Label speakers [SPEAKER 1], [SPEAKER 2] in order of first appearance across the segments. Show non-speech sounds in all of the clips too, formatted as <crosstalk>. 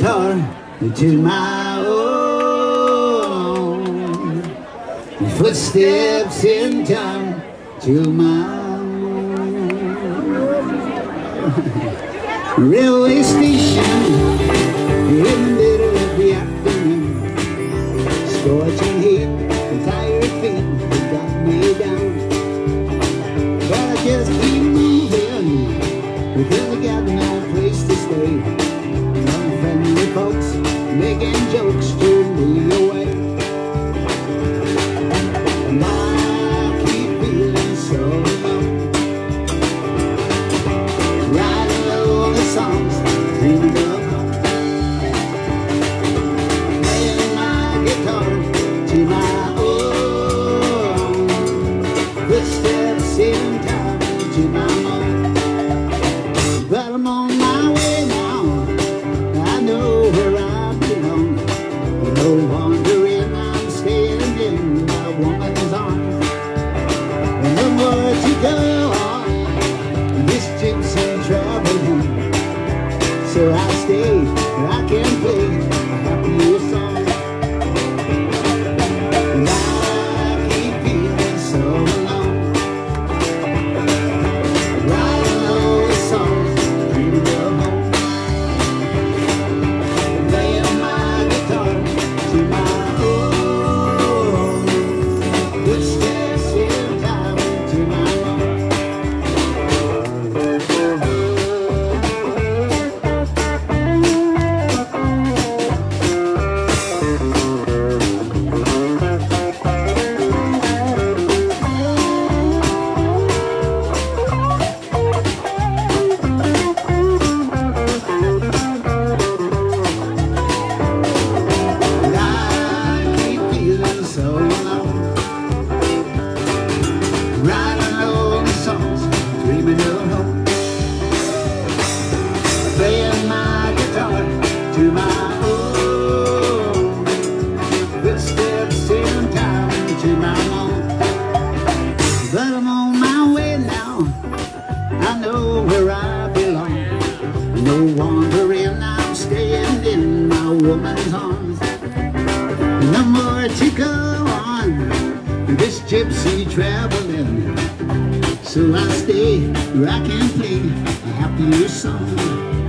[SPEAKER 1] guitar to my own. Footsteps in time to my where I can play a happier song.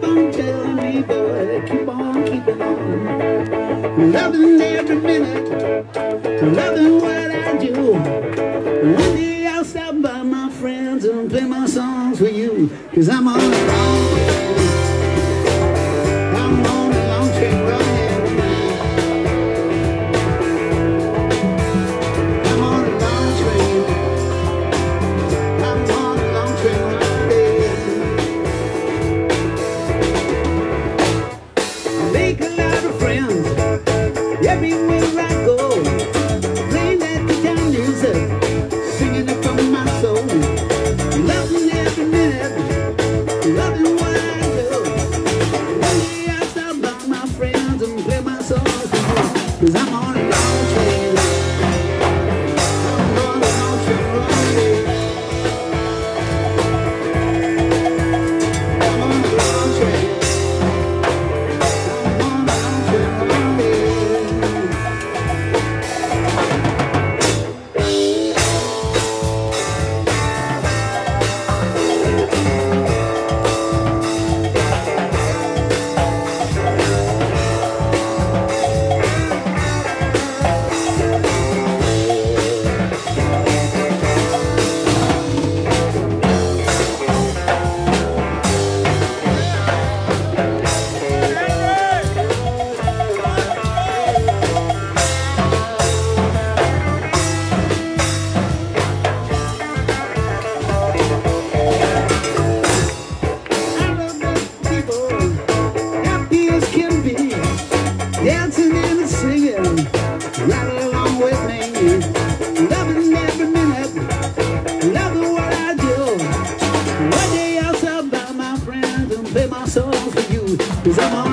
[SPEAKER 1] keep on telling me, boy, keep on keeping on. Loving every minute, loving what I do. Loving Cause I'm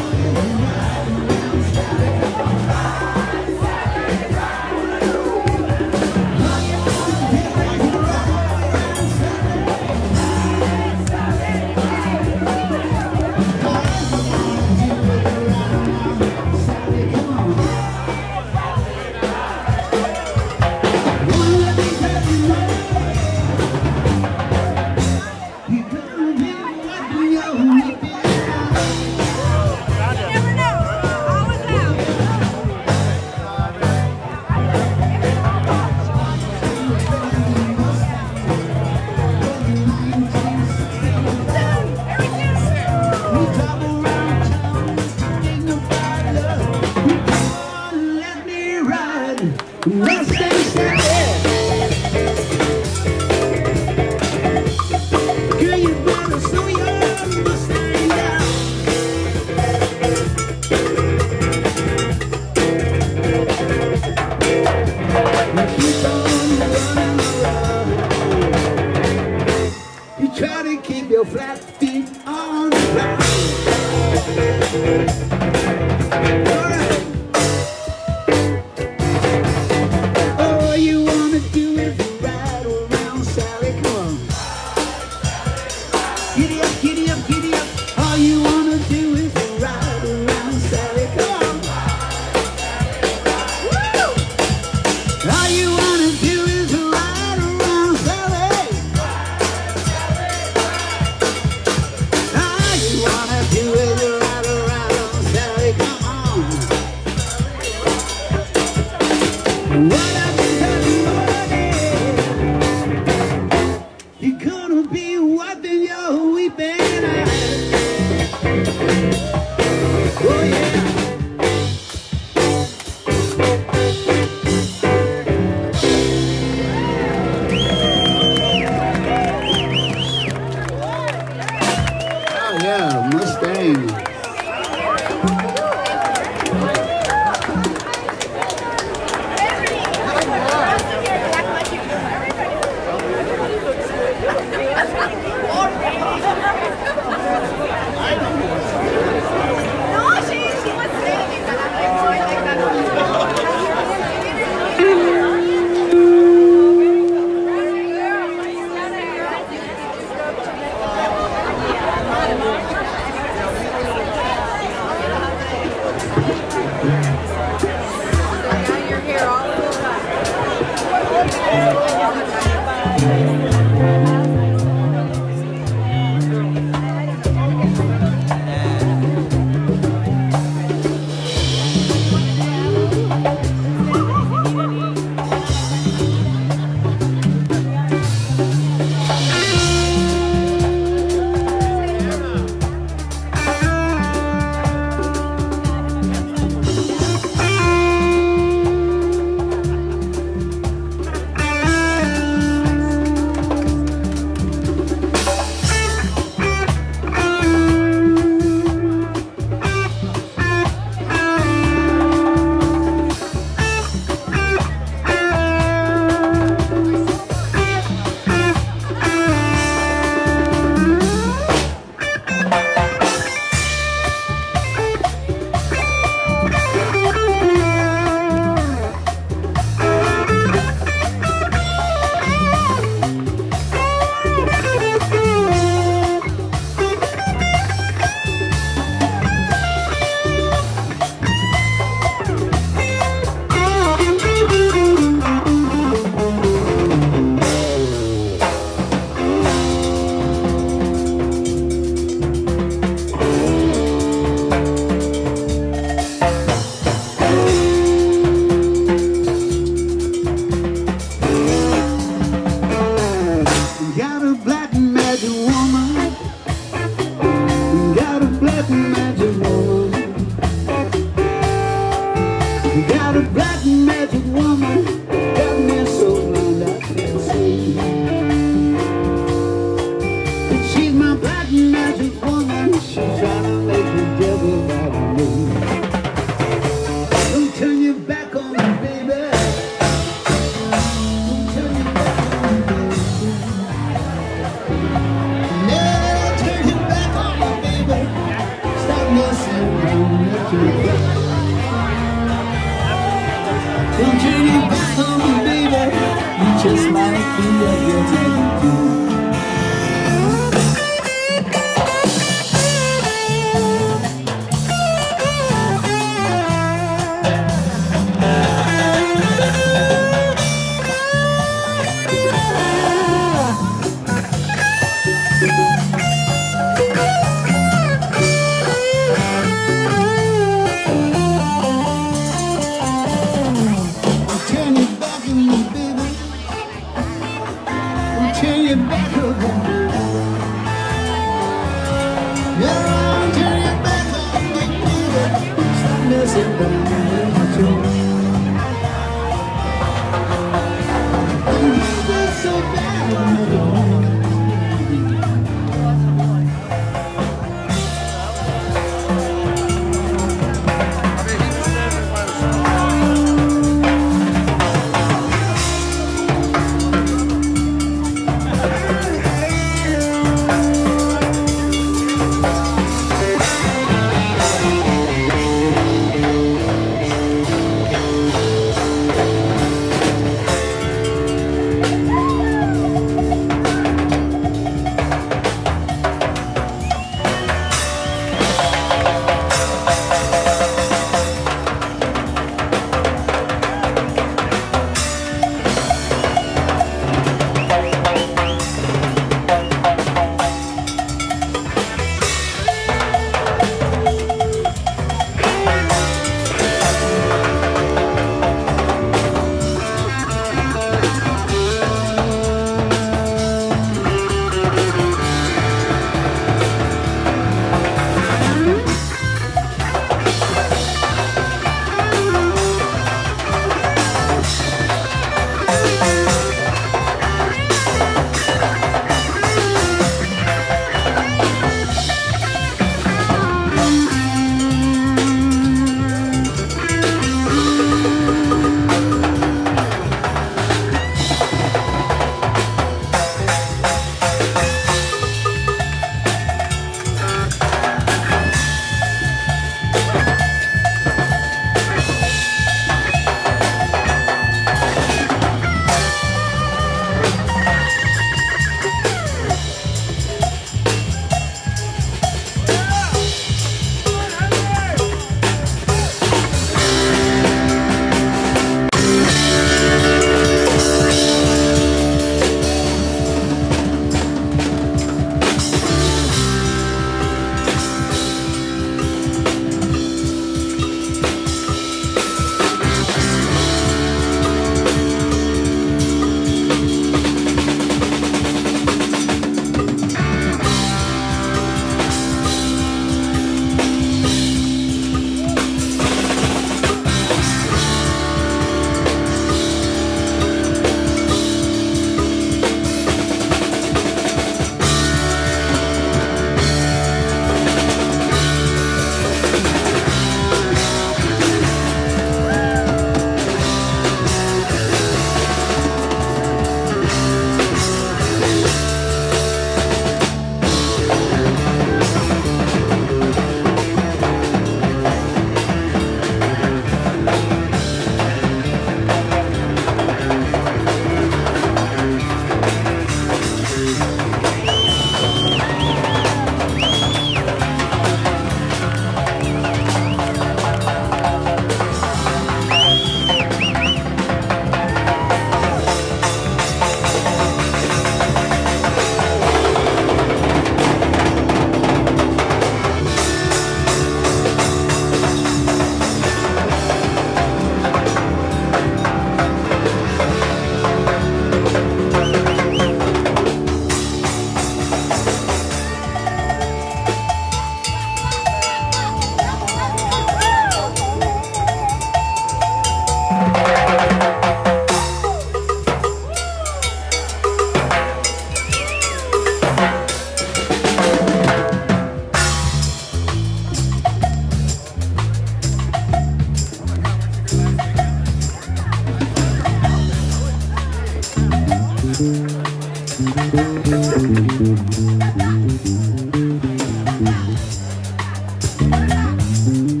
[SPEAKER 1] Música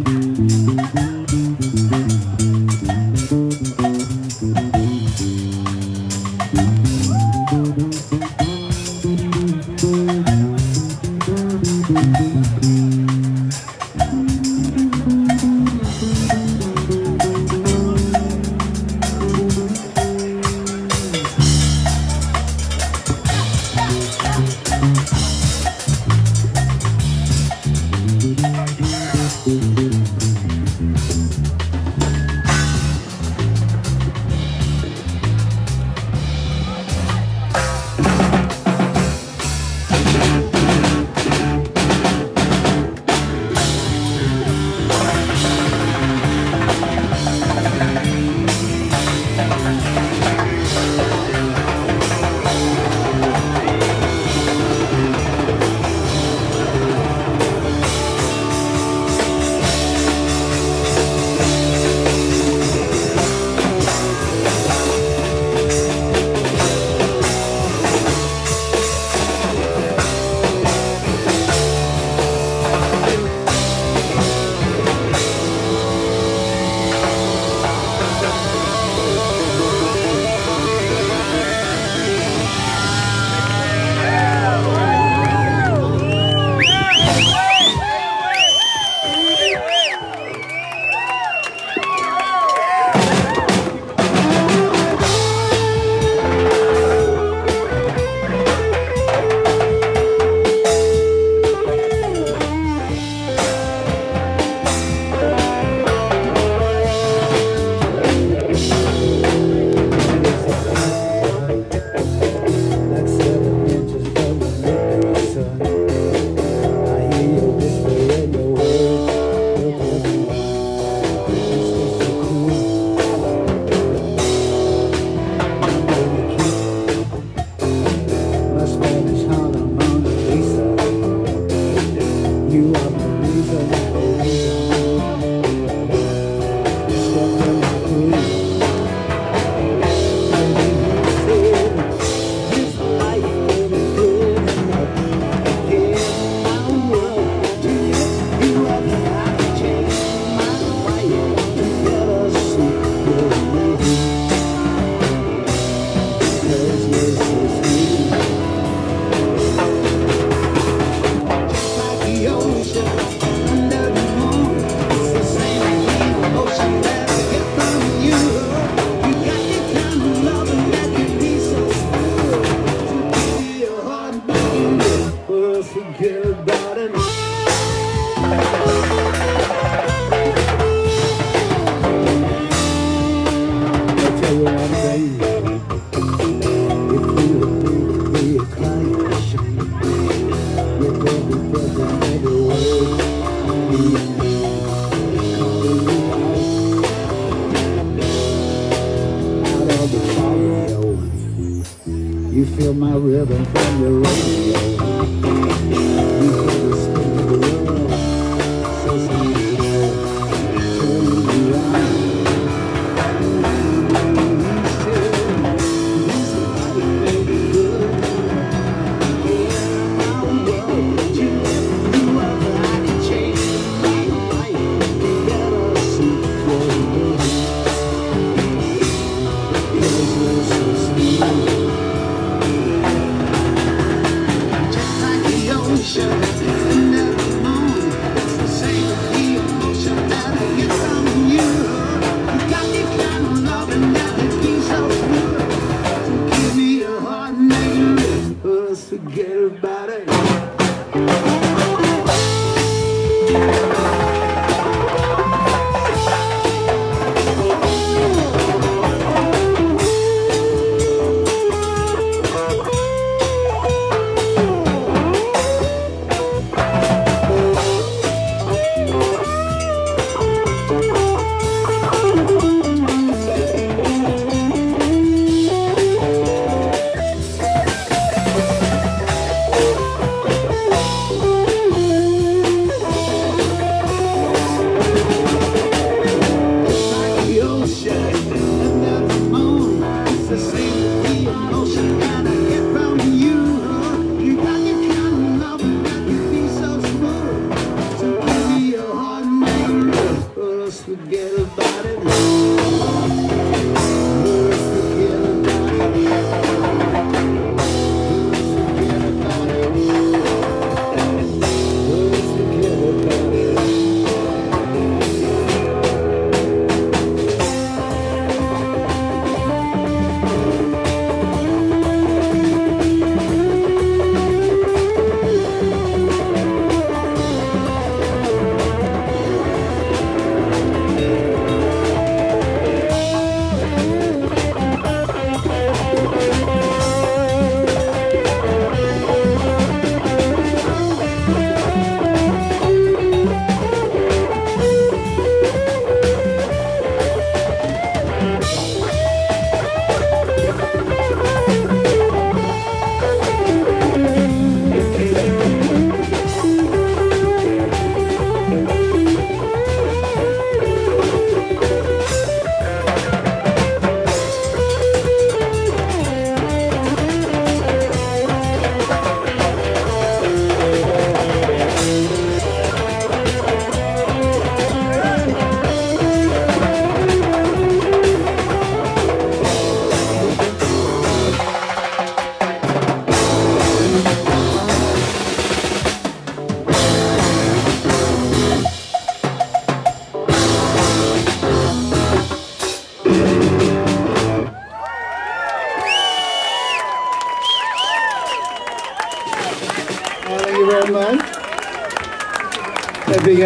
[SPEAKER 1] feel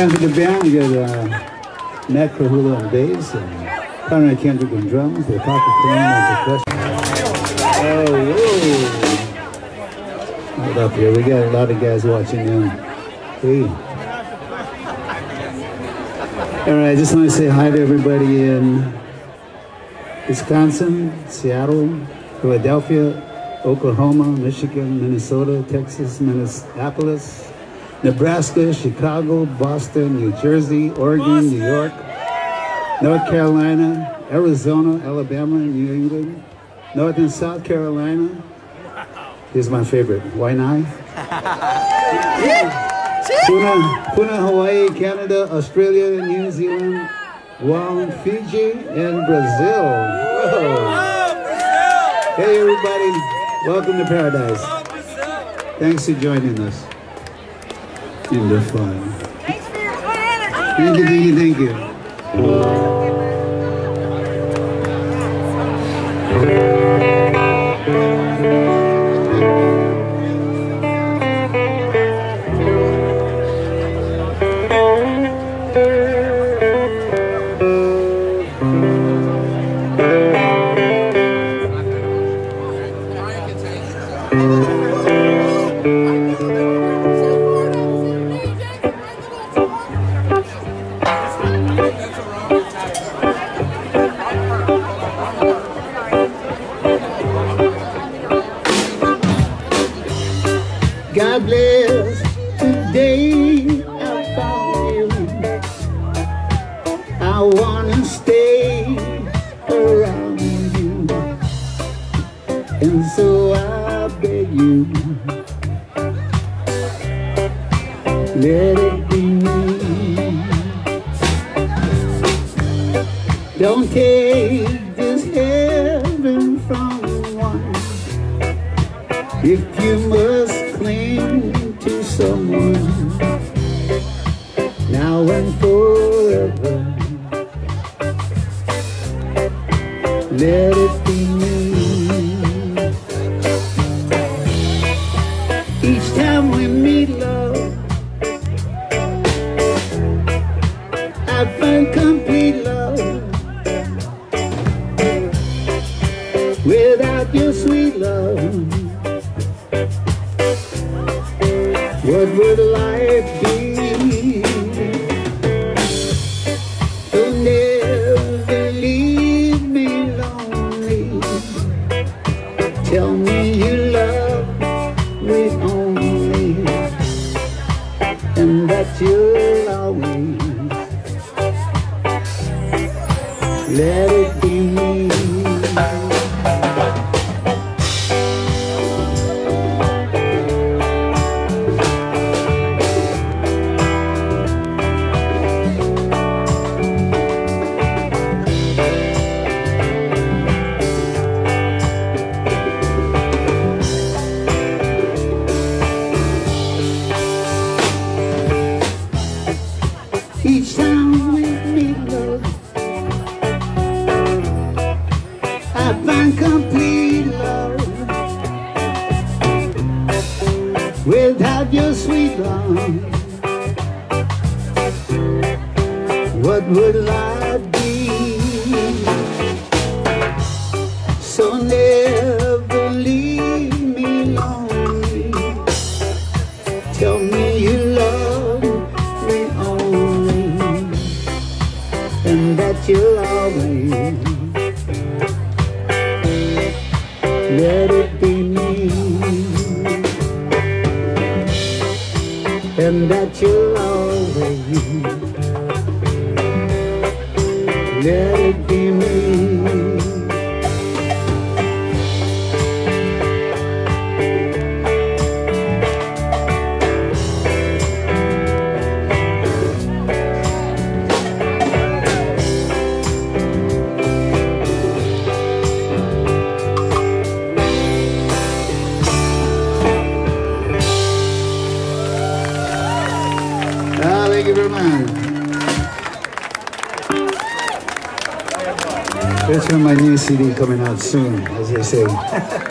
[SPEAKER 2] That
[SPEAKER 1] big the band. We got uh, Matt Kahula on bass and Conrad Kendrick on drums, the Parker Crane on percussion. Oh, whoa. Hold up here. We got a lot of guys watching in. Hey. All right, I just want to say hi to everybody in Wisconsin, Seattle, Philadelphia, Oklahoma, Michigan, Minnesota, Texas, Minneapolis, Nebraska, Chicago, Boston, New Jersey, Oregon, New York, North Carolina, Arizona, Alabama, New England, North and South Carolina. Here's my favorite, Waianae. Puna, Puna, Hawaii, Canada, Australia, New Zealand, Guam, Fiji, and Brazil. Whoa. Hey everybody, welcome to paradise. Thanks for joining us in the fun.
[SPEAKER 2] Thanks for your good energy.
[SPEAKER 1] Thank you, thank you, thank you. CD coming out soon, as they say. <laughs>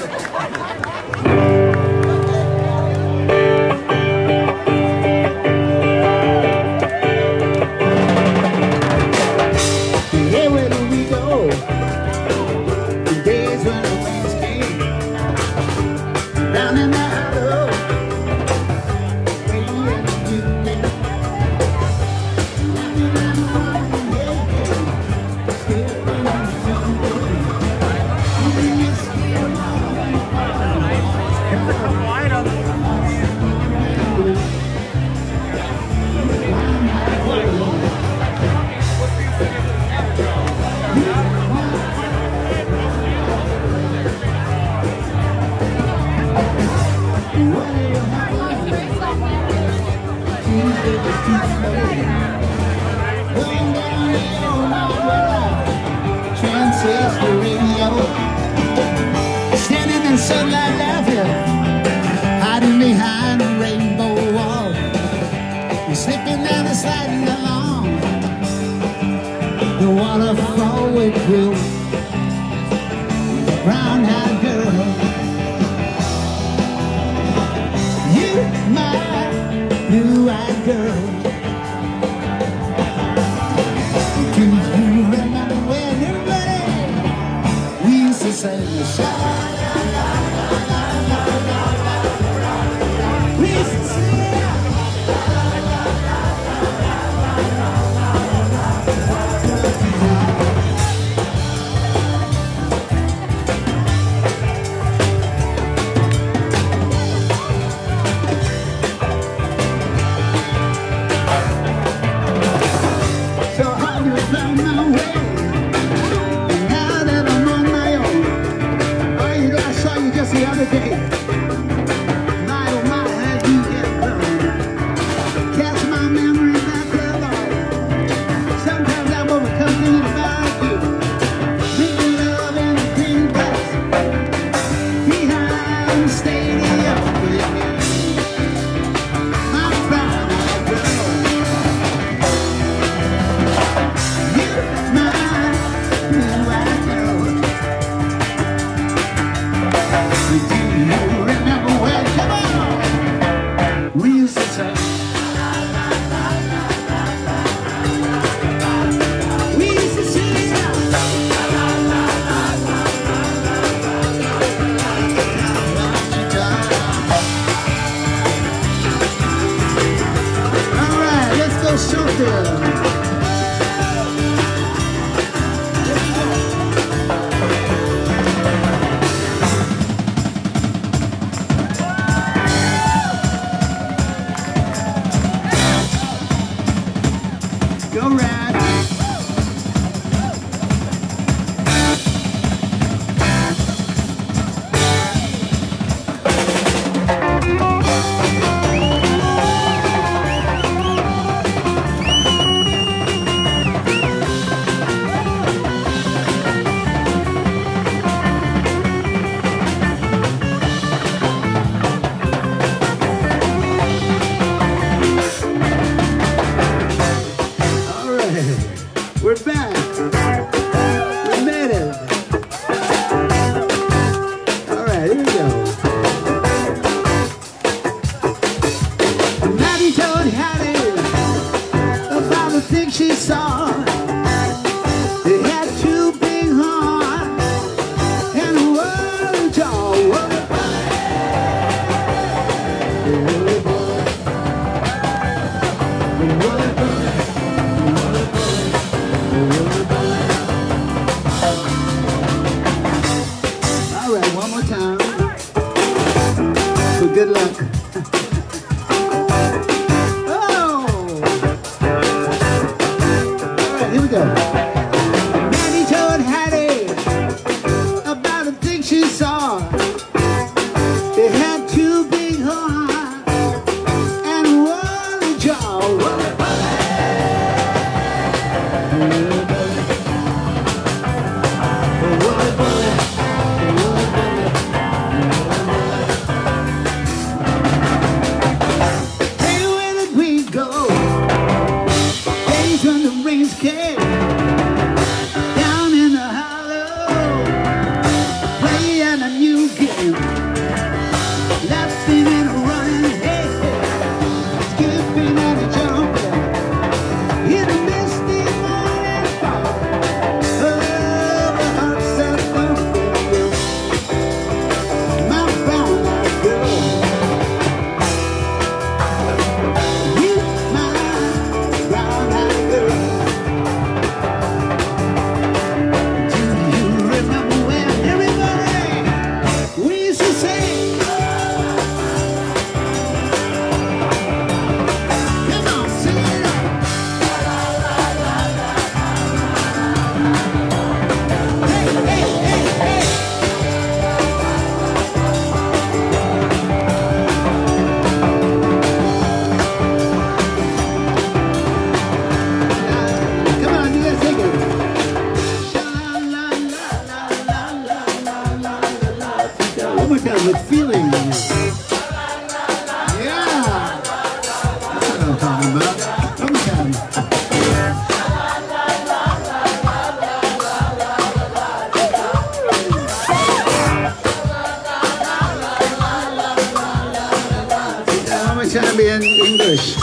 [SPEAKER 1] in English.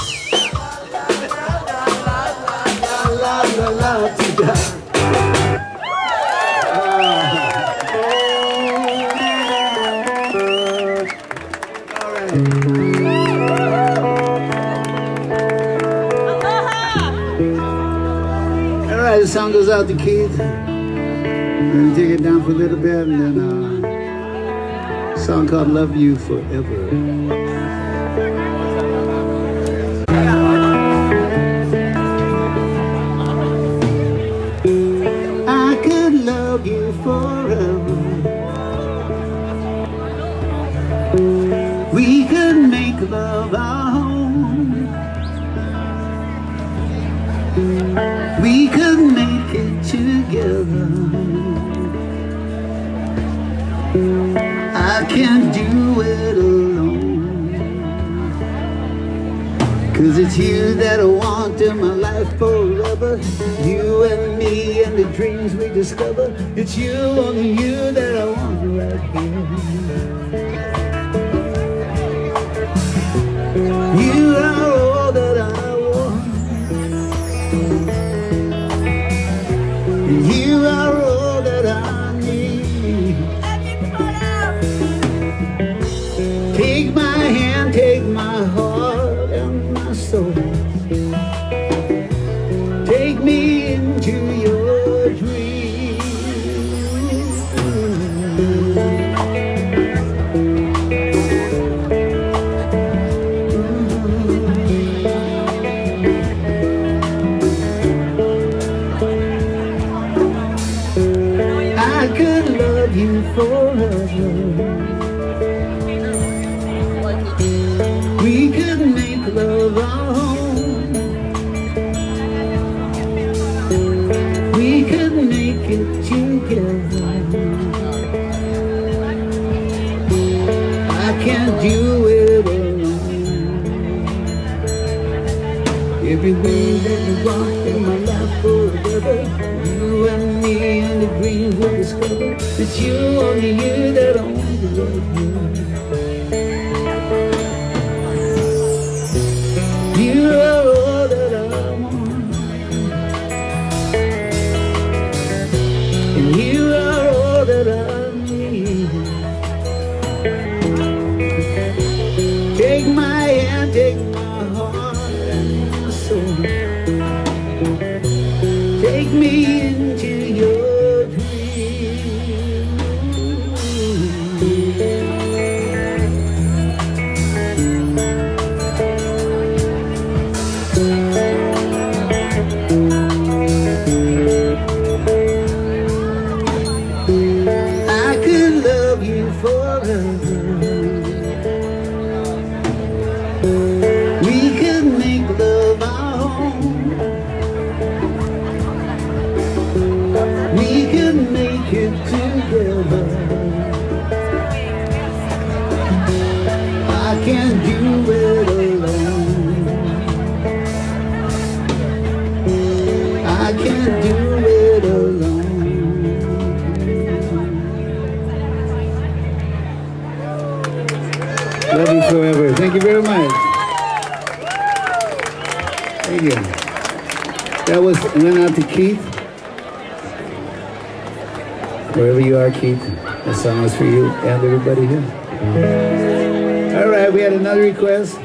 [SPEAKER 1] La, la, la, ti-da. All right. All right, the song goes out to Keith. We're take it down for a little bit, and then uh, a song called "Love You Forever." Can't do it alone. Cause it's you that I want in my life forever. You and me and the dreams we discover. It's you, only you that I want right here. Forever. We could make love our home. We could make it together. I can't do it alone. Every way that you walk in my life forever. Me and the dreams we discover. It's you, only you that I want to love. You Thank you. That was went out to Keith. Wherever you are, Keith, that song is for you and everybody here. All right, we had another request.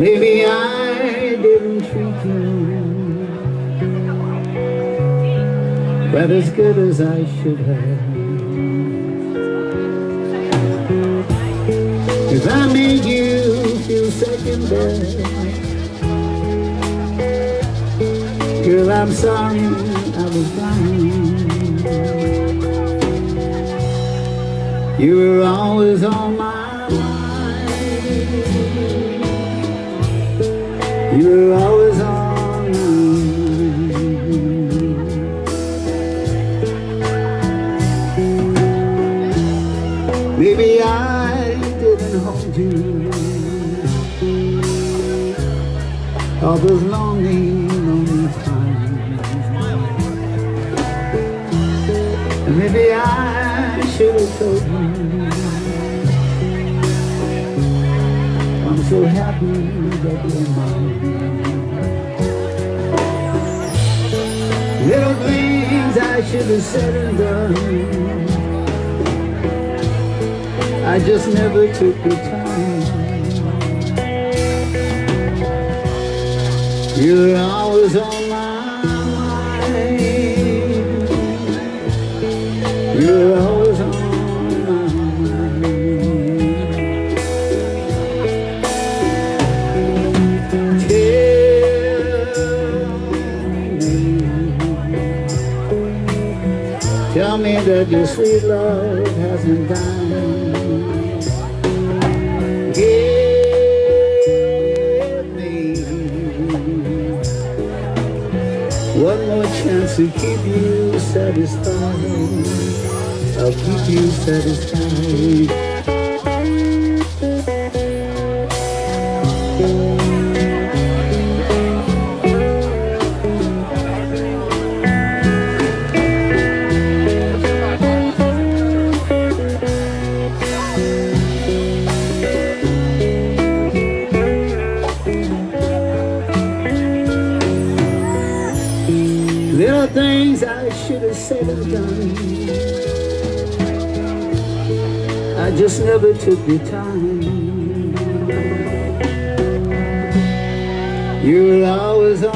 [SPEAKER 1] Maybe I didn't treat you quite as good as I should have. If I made you feel second best. Girl, I'm sorry I was blind. You were always on my so happy that you're mine. Little things I should have said and done. I just never took the time. You're always on your sweet love hasn't died. Give me one more chance to keep you satisfied. I'll keep you satisfied. Just never took the time. You were always on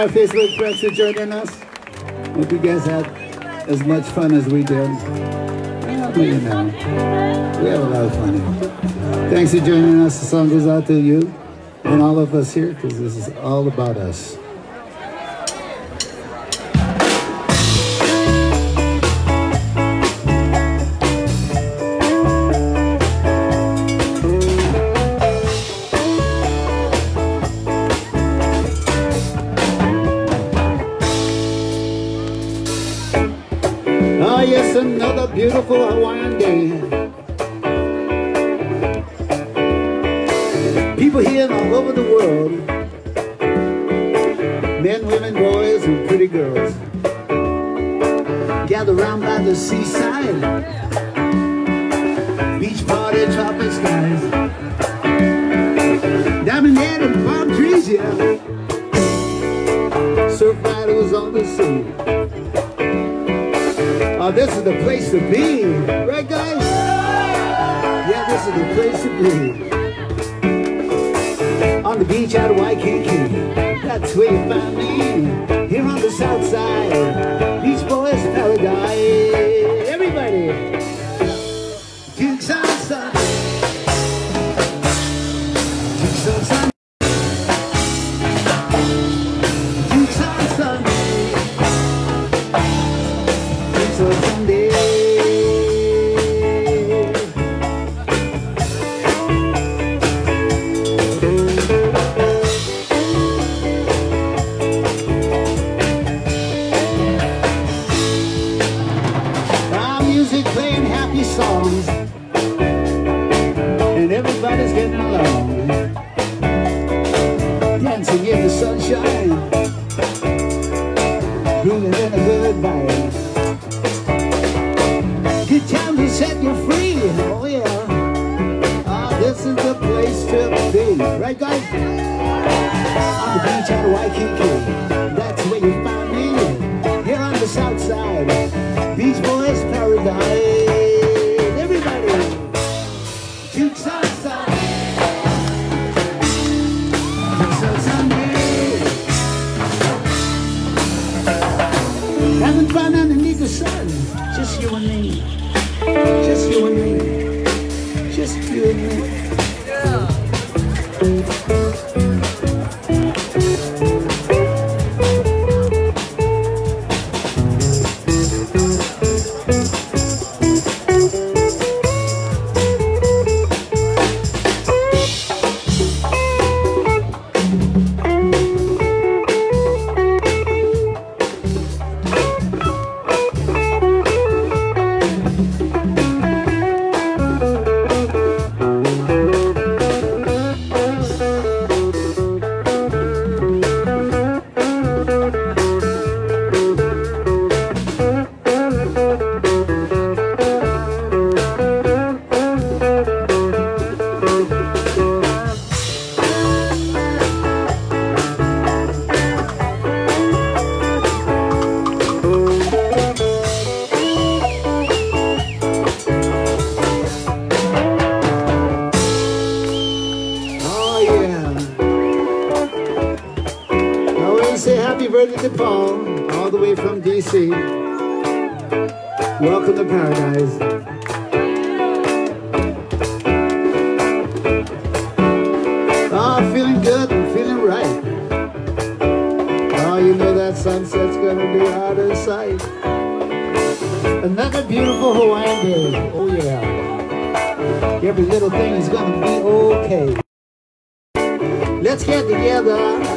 [SPEAKER 1] our Facebook friends for joining us. Hope you guys had as much fun as we did. You know, we have a lot of fun here. Thanks for joining us. The song goes out to you and all of us here because this is all about us.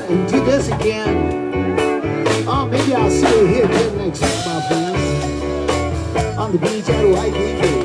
[SPEAKER 1] and do this again. Oh, maybe I'll see you here again next time, my friends. On the beach at White Beach.